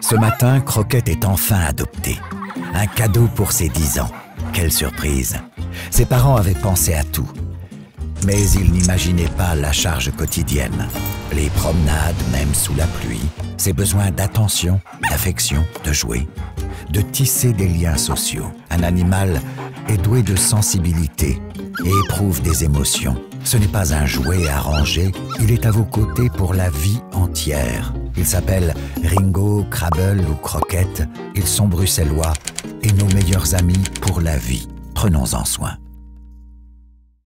Ce matin, Croquette est enfin adoptée. Un cadeau pour ses 10 ans. Quelle surprise Ses parents avaient pensé à tout. Mais ils n'imaginaient pas la charge quotidienne. Les promenades, même sous la pluie, ses besoins d'attention, d'affection, de jouer, de tisser des liens sociaux. Un animal est doué de sensibilité et éprouve des émotions. Ce n'est pas un jouet à ranger, il est à vos côtés pour la vie entière. Il s'appelle Ringo, Crabble ou Croquette. Ils sont bruxellois et nos meilleurs amis pour la vie. Prenons-en soin.